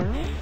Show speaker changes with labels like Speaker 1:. Speaker 1: Mm-hmm.